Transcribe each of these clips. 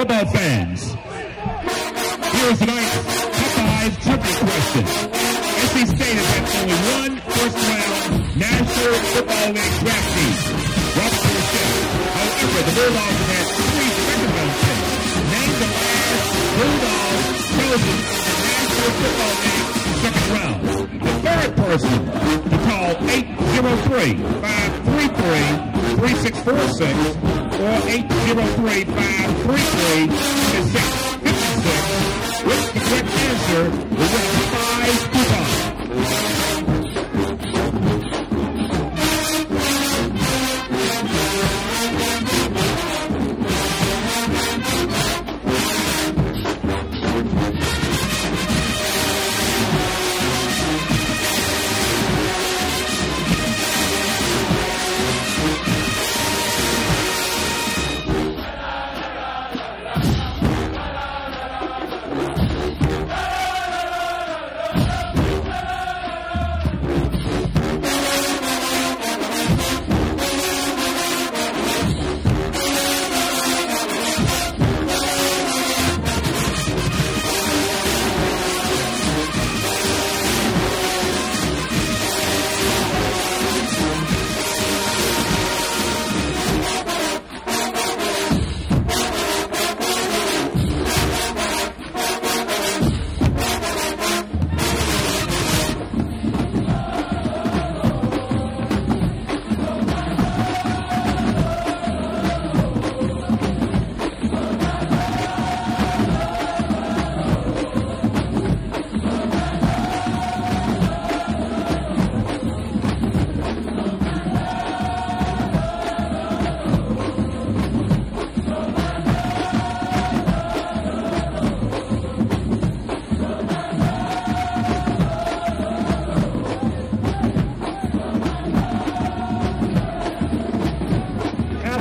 football fans. Here's tonight's Popeyes trivia question. Has had only one first-round National Football League draft team. Robert Porcher. However, the Bulldogs have had three second-round picks. Name the last Bulldogs chosen in the National Football League second round. The third person to call 803-533-3646 or 803-533-3656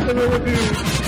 Cinema Review.